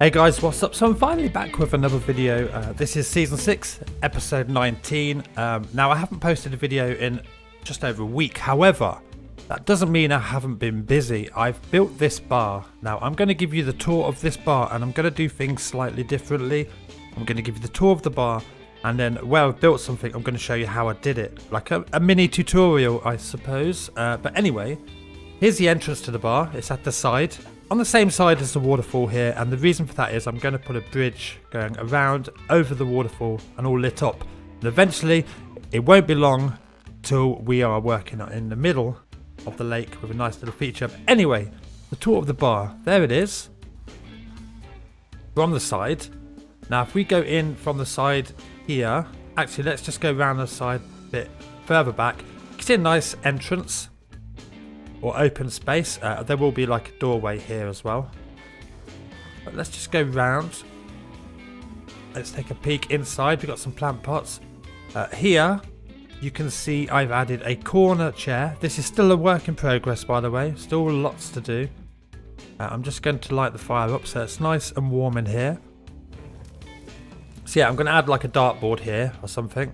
Hey guys, what's up? So I'm finally back with another video. Uh, this is season 6, episode 19. Um, now I haven't posted a video in just over a week. However, that doesn't mean I haven't been busy. I've built this bar. Now I'm going to give you the tour of this bar and I'm going to do things slightly differently. I'm going to give you the tour of the bar and then where I've built something I'm going to show you how I did it. Like a, a mini tutorial I suppose. Uh, but anyway, here's the entrance to the bar. It's at the side on the same side as the waterfall here and the reason for that is I'm going to put a bridge going around over the waterfall and all lit up. And eventually it won't be long till we are working in the middle of the lake with a nice little feature. But anyway the tour of the bar there it is. From the side. Now if we go in from the side here actually let's just go around the side a bit further back. You can see a nice entrance or open space. Uh, there will be like a doorway here as well. But let's just go round. Let's take a peek inside. We've got some plant pots. Uh, here, you can see I've added a corner chair. This is still a work in progress, by the way. Still lots to do. Uh, I'm just going to light the fire up so it's nice and warm in here. So yeah, I'm going to add like a dartboard here or something.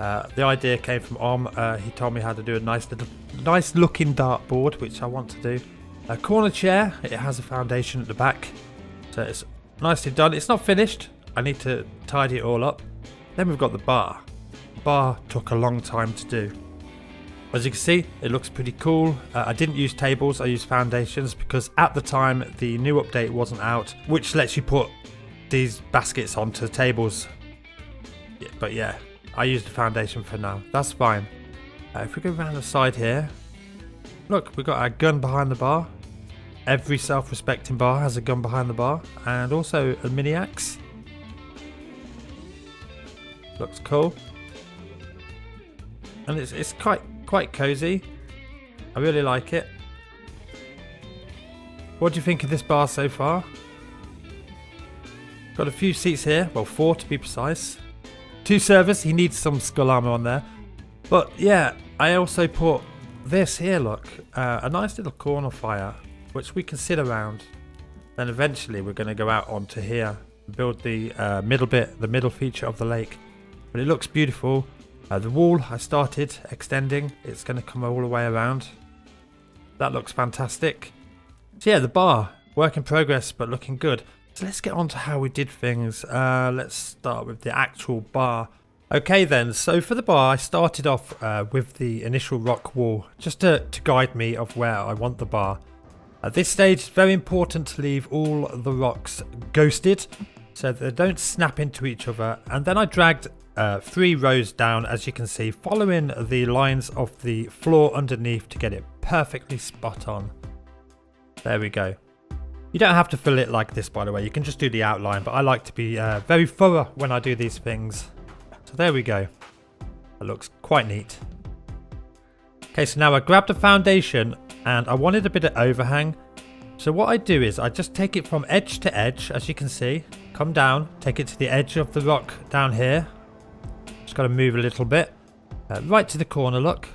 Uh, the idea came from Om. Uh, he told me how to do a nice little, nice looking dartboard, which I want to do. A corner chair. It has a foundation at the back, so it's nicely done. It's not finished. I need to tidy it all up. Then we've got the bar. The bar took a long time to do. As you can see, it looks pretty cool. Uh, I didn't use tables, I used foundations because at the time the new update wasn't out, which lets you put these baskets onto tables. Yeah, but yeah, I used the foundation for now. That's fine. Uh, if we go around the side here, look, we've got our gun behind the bar. Every self-respecting bar has a gun behind the bar, and also a mini axe. Looks cool, and it's it's quite quite cozy. I really like it. What do you think of this bar so far? Got a few seats here, well four to be precise. Two service, he needs some skull armor on there. But yeah, I also put this here, look. Uh, a nice little corner fire, which we can sit around. Then eventually we're going to go out onto here. Build the uh, middle bit, the middle feature of the lake. But it looks beautiful. Uh, the wall I started extending. It's going to come all the way around. That looks fantastic. So yeah, the bar, work in progress, but looking good. So let's get on to how we did things. Uh, let's start with the actual bar. Okay then, so for the bar I started off uh, with the initial rock wall just to, to guide me of where I want the bar. At this stage it's very important to leave all the rocks ghosted so they don't snap into each other and then I dragged uh, three rows down as you can see following the lines of the floor underneath to get it perfectly spot on. There we go. You don't have to fill it like this, by the way. You can just do the outline, but I like to be uh, very thorough when I do these things. So there we go. That looks quite neat. Okay, so now I grabbed the foundation and I wanted a bit of overhang. So what I do is I just take it from edge to edge, as you can see. Come down, take it to the edge of the rock down here. Just got to move a little bit. Uh, right to the corner, look.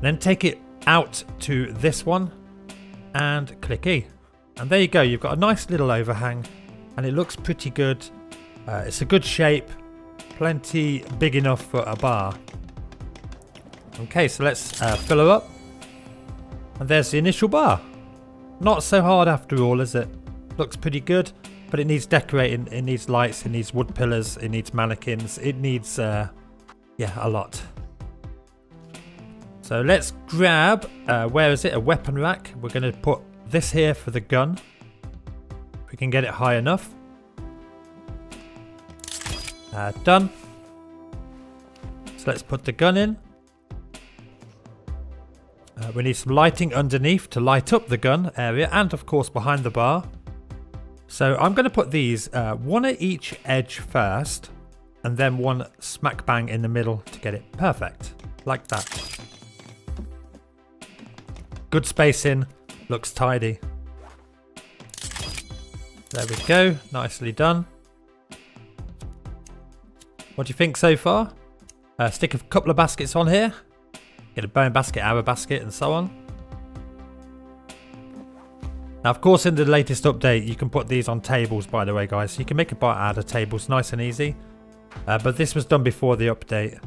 Then take it out to this one and click E. And there you go, you've got a nice little overhang and it looks pretty good. Uh, it's a good shape, plenty big enough for a bar. Okay, so let's uh, fill her up. And there's the initial bar. Not so hard after all, is it? Looks pretty good, but it needs decorating. It needs lights, it needs wood pillars, it needs mannequins, it needs, uh, yeah, a lot. So let's grab, uh, where is it? A weapon rack. We're going to put this here for the gun. If we can get it high enough. Uh, done. So let's put the gun in. Uh, we need some lighting underneath to light up the gun area and of course behind the bar. So I'm going to put these uh, one at each edge first and then one smack bang in the middle to get it perfect. Like that. Good spacing, looks tidy. There we go, nicely done. What do you think so far? Uh, stick a couple of baskets on here. Get a bone basket, arrow basket and so on. Now, of course, in the latest update, you can put these on tables, by the way, guys. You can make a bar out of tables nice and easy. Uh, but this was done before the update.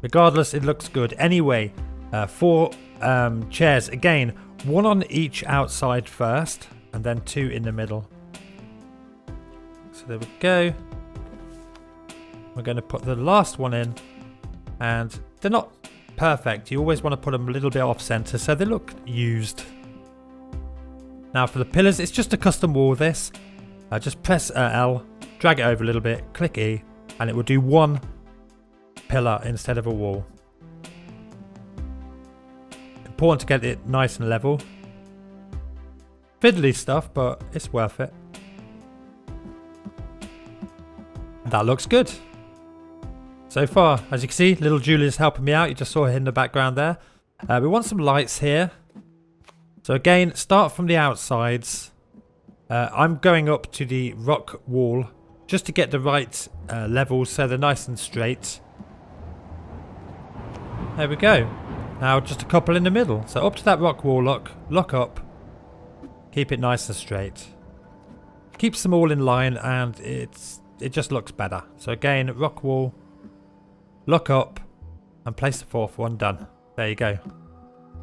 Regardless, it looks good. Anyway, uh, four um, chairs. Again, one on each outside first, and then two in the middle. So there we go. We're going to put the last one in, and they're not perfect. You always want to put them a little bit off center so they look used. Now for the pillars, it's just a custom wall this. Uh, just press uh, L, drag it over a little bit, click E, and it will do one pillar instead of a wall. Important to get it nice and level. Fiddly stuff, but it's worth it. That looks good. So far, as you can see, little Julia's helping me out. You just saw her in the background there. Uh, we want some lights here. So again, start from the outsides. Uh, I'm going up to the rock wall just to get the right uh, levels so they're nice and straight. There we go. Now just a couple in the middle. So up to that rock wall, look, lock up. Keep it nice and straight. Keeps them all in line and it's it just looks better. So again, rock wall, look up, and place the fourth one done. There you go.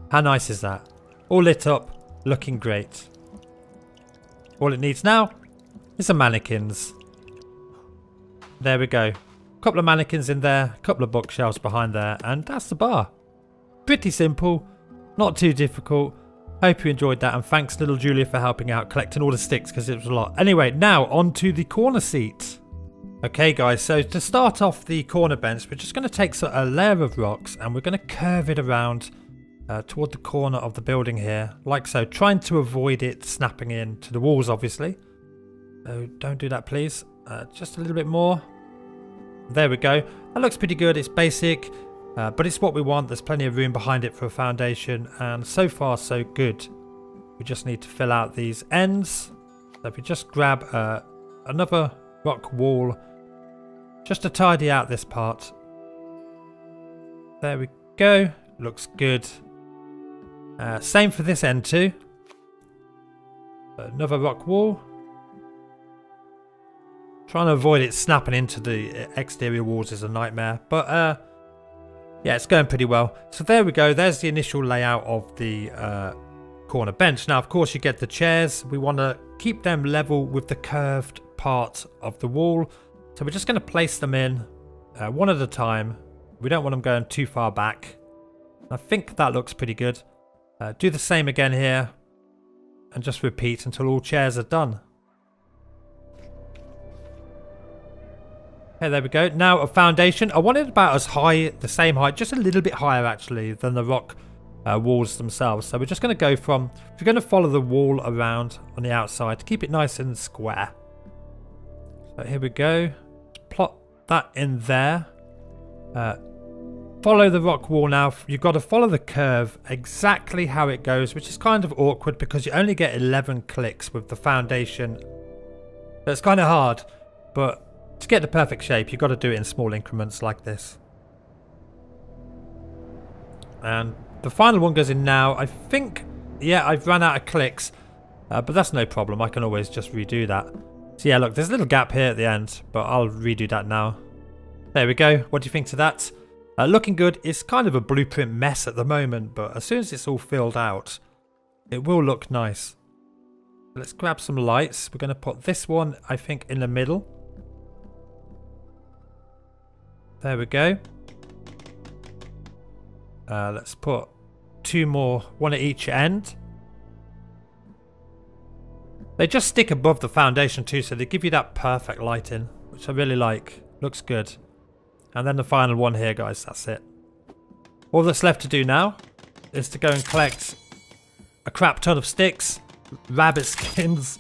How nice is that? All lit up, looking great. All it needs now is some mannequins. There we go. Couple of mannequins in there, couple of bookshelves behind there, and that's the bar. Pretty simple, not too difficult. Hope you enjoyed that, and thanks little Julia for helping out collecting all the sticks because it was a lot. Anyway, now on to the corner seat. Okay guys, so to start off the corner bench, we're just going to take a layer of rocks and we're going to curve it around uh, toward the corner of the building here, like so, trying to avoid it snapping in to the walls, obviously. So don't do that, please. Uh, just a little bit more. There we go. That looks pretty good. It's basic, uh, but it's what we want. There's plenty of room behind it for a foundation, and so far, so good. We just need to fill out these ends. So if we just grab uh, another rock wall, just to tidy out this part. There we go. Looks good. Uh, same for this end too. Another rock wall. Trying to avoid it snapping into the exterior walls is a nightmare. But uh, yeah, it's going pretty well. So there we go. There's the initial layout of the uh, corner bench. Now, of course, you get the chairs. We want to keep them level with the curved part of the wall. So we're just going to place them in uh, one at a time. We don't want them going too far back. I think that looks pretty good. Uh, do the same again here and just repeat until all chairs are done. Okay, there we go. Now a foundation. I want it about as high, the same height, just a little bit higher actually than the rock uh, walls themselves. So we're just going to go from, we're going to follow the wall around on the outside to keep it nice and square. So here we go. Plot that in there. Uh, follow the rock wall now. You've got to follow the curve exactly how it goes, which is kind of awkward because you only get 11 clicks with the foundation. That's kind of hard, but to get the perfect shape, you've got to do it in small increments like this. And the final one goes in now. I think, yeah, I've run out of clicks, uh, but that's no problem. I can always just redo that. So yeah, look, there's a little gap here at the end, but I'll redo that now. There we go. What do you think to that? Uh, looking good. It's kind of a blueprint mess at the moment, but as soon as it's all filled out, it will look nice. Let's grab some lights. We're going to put this one, I think, in the middle. There we go. Uh, let's put two more, one at each end. They just stick above the foundation too, so they give you that perfect lighting, which I really like. Looks good. And then the final one here, guys. That's it. All that's left to do now is to go and collect a crap ton of sticks, rabbit skins,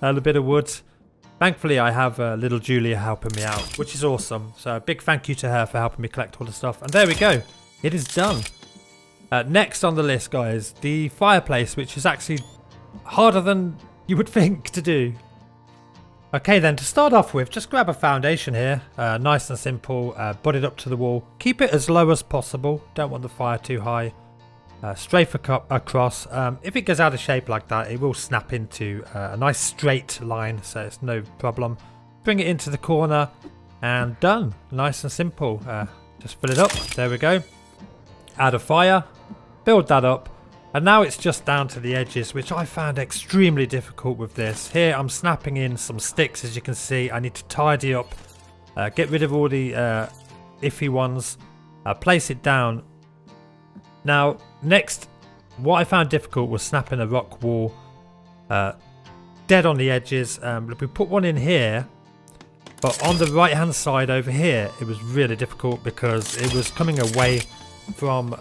and a bit of wood. Thankfully, I have uh, little Julia helping me out, which is awesome. So a big thank you to her for helping me collect all the stuff. And there we go. It is done. Uh, next on the list, guys, the fireplace, which is actually harder than you would think to do. Okay then, to start off with, just grab a foundation here, uh, nice and simple, uh, butt it up to the wall. Keep it as low as possible, don't want the fire too high. Uh, strafe across. Um, if it goes out of shape like that, it will snap into uh, a nice straight line, so it's no problem. Bring it into the corner and done. Nice and simple. Uh, just fill it up. There we go. Add a fire. Build that up. And now it's just down to the edges, which I found extremely difficult with this. Here I'm snapping in some sticks, as you can see. I need to tidy up, uh, get rid of all the uh, iffy ones, uh, place it down. Now, next, what I found difficult was snapping a rock wall uh, dead on the edges. Um, we put one in here, but on the right hand side over here, it was really difficult because it was coming away from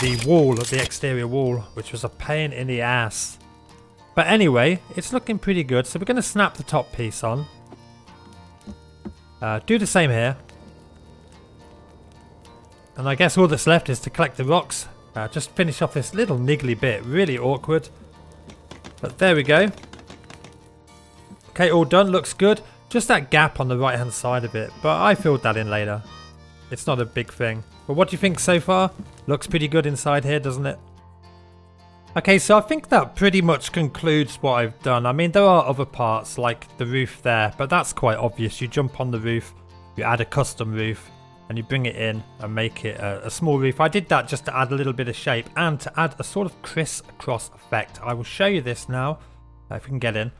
the wall, the exterior wall, which was a pain in the ass. But anyway, it's looking pretty good. So we're going to snap the top piece on. Uh, do the same here. And I guess all that's left is to collect the rocks. Just finish off this little niggly bit. Really awkward. But there we go. Okay, all done. Looks good. Just that gap on the right hand side of it. But I filled that in later. It's not a big thing. But what do you think so far? Looks pretty good inside here, doesn't it? Okay, so I think that pretty much concludes what I've done. I mean, there are other parts like the roof there, but that's quite obvious. You jump on the roof, you add a custom roof, and you bring it in and make it a, a small roof. I did that just to add a little bit of shape and to add a sort of crisscross effect. I will show you this now, uh, if we can get in.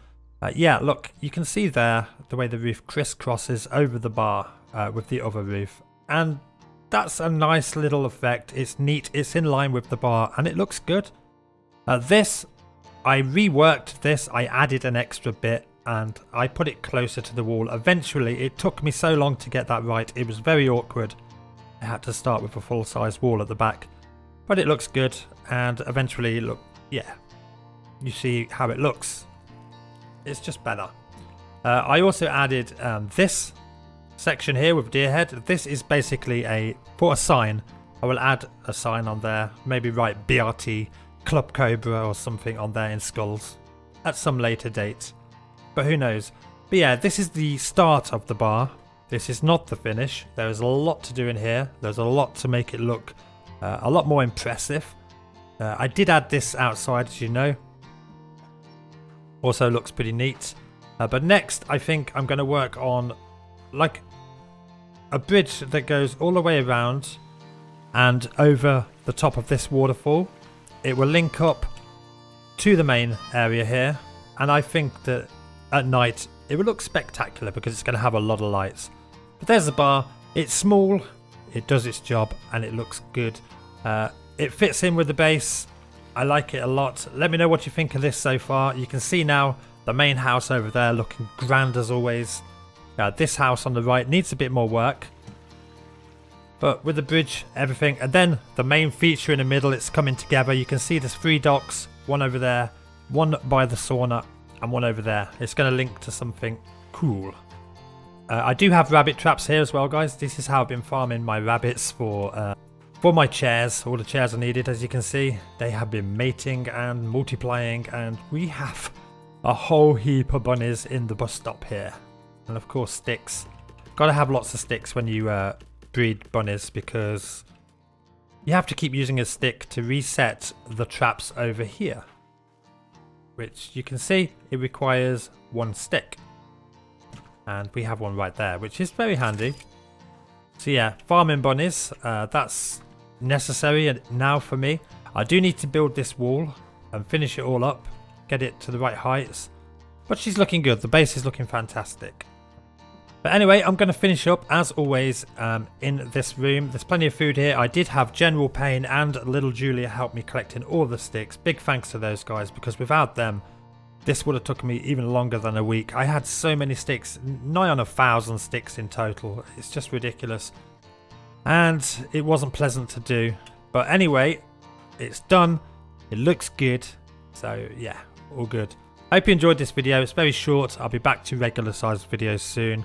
Uh, yeah, look, you can see there the way the roof crisscrosses over the bar uh, with the other roof. And that's a nice little effect. It's neat, it's in line with the bar, and it looks good. Uh, this, I reworked this, I added an extra bit, and I put it closer to the wall. Eventually, it took me so long to get that right, it was very awkward. I had to start with a full-size wall at the back. But it looks good, and eventually, look, yeah, you see how it looks. It's just better. Uh, I also added um, this section here with deer head. This is basically a, for a sign, I will add a sign on there, maybe write BRT Club Cobra or something on there in skulls at some later date. But who knows. But yeah, this is the start of the bar. This is not the finish. There is a lot to do in here. There's a lot to make it look uh, a lot more impressive. Uh, I did add this outside, as you know. Also looks pretty neat. Uh, but next, I think I'm going to work on like a bridge that goes all the way around and over the top of this waterfall. It will link up to the main area here and I think that at night it will look spectacular because it's going to have a lot of lights. But there's the bar. It's small, it does its job and it looks good. Uh, it fits in with the base. I like it a lot. Let me know what you think of this so far. You can see now the main house over there looking grand as always. Uh, this house on the right needs a bit more work. But with the bridge, everything, and then the main feature in the middle, it's coming together. You can see there's three docks, one over there, one by the sauna, and one over there. It's going to link to something cool. Uh, I do have rabbit traps here as well, guys. This is how I've been farming my rabbits for uh, for my chairs. All the chairs are needed, as you can see. They have been mating and multiplying, and we have a whole heap of bunnies in the bus stop here and of course sticks. Gotta have lots of sticks when you uh, breed bunnies because you have to keep using a stick to reset the traps over here. Which you can see it requires one stick. And we have one right there, which is very handy. So yeah, farming bunnies, uh, that's necessary now for me. I do need to build this wall and finish it all up, get it to the right heights. But she's looking good, the base is looking fantastic. But anyway, I'm going to finish up as always um, in this room. There's plenty of food here. I did have General Payne and little Julia help me collecting all the sticks. Big thanks to those guys because without them, this would have took me even longer than a week. I had so many sticks, nigh on a thousand sticks in total. It's just ridiculous. And it wasn't pleasant to do. But anyway, it's done. It looks good. So yeah, all good. Hope you enjoyed this video. It's very short. I'll be back to regular sized videos soon.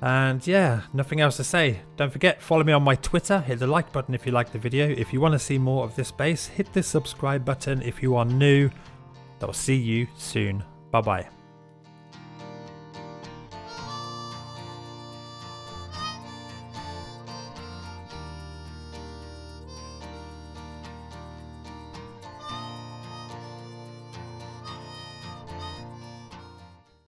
And yeah, nothing else to say. Don't forget, follow me on my Twitter, hit the like button if you like the video. If you want to see more of this base, hit the subscribe button if you are new. I'll see you soon. Bye bye.